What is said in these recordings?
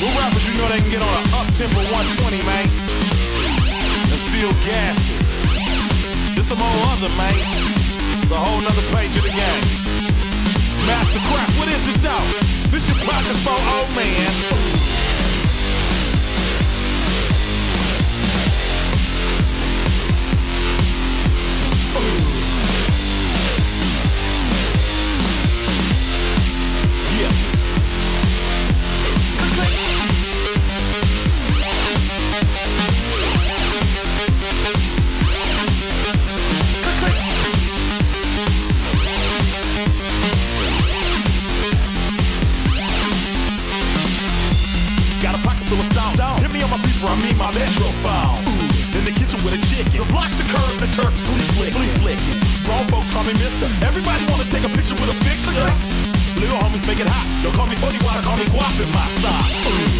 Well, rappers, you know they can get on an up tempo 120, man. And still gas it. This some old other, man. It's a whole nother page of the game. MSTRKRFT, what is it, though? This your partner for old man. I mean my metro phone. In the kitchen with a chicken. The block, the curb, the turf, flea flick, flea flick. Grown folks call me mister. Everybody wanna take a picture with a fixture. Little homies make it hot. Don't call me funny, why call me guap in my side.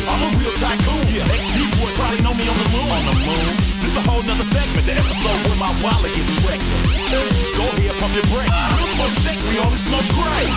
I'm a real tycoon. Yeah, XD boy probably know me on the moon. On the moon. This a whole nother segment. The episode where my wallet gets wrecked. Go ahead, pump your brake. We don't smoke shake, we only smoke gray.